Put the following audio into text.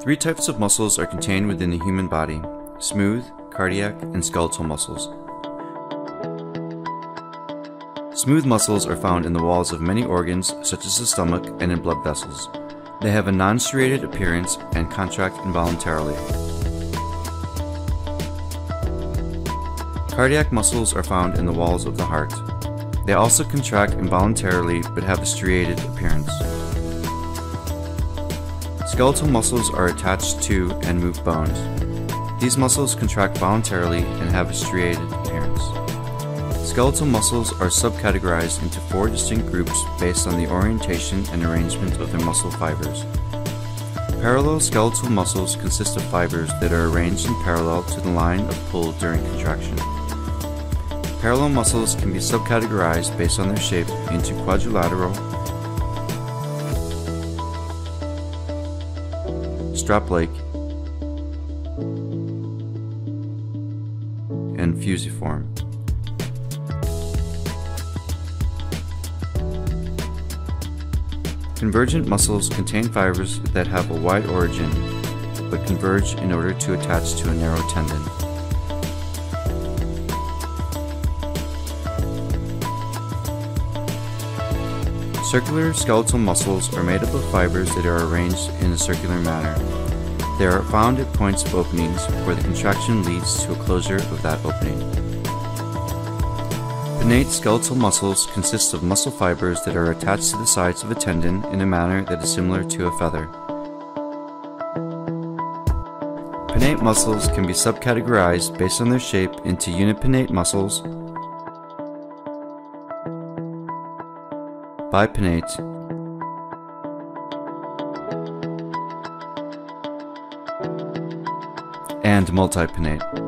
Three types of muscles are contained within the human body smooth, cardiac, and skeletal muscles. Smooth muscles are found in the walls of many organs, such as the stomach and in blood vessels. They have a non striated appearance and contract involuntarily. Cardiac muscles are found in the walls of the heart. They also contract involuntarily but have a striated appearance. Skeletal muscles are attached to and move bones. These muscles contract voluntarily and have a striated appearance. Skeletal muscles are subcategorized into four distinct groups based on the orientation and arrangement of their muscle fibers. Parallel skeletal muscles consist of fibers that are arranged in parallel to the line of pull during contraction. Parallel muscles can be subcategorized based on their shape into quadrilateral, strap-like, and fusiform. Convergent muscles contain fibers that have a wide origin but converge in order to attach to a narrow tendon. Circular skeletal muscles are made up of fibers that are arranged in a circular manner. They are found at points of openings where the contraction leads to a closure of that opening. Pinnate skeletal muscles consist of muscle fibers that are attached to the sides of a tendon in a manner that is similar to a feather. Pinnate muscles can be subcategorized based on their shape into unipinnate muscles, bipinnate, and multipinnate.